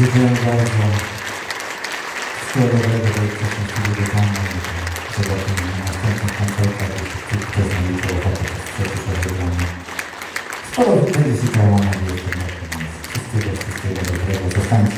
Dziękuję bardzo. Wszystkiego dobrego, wielce szczęśliwego Pana. Zobaczymy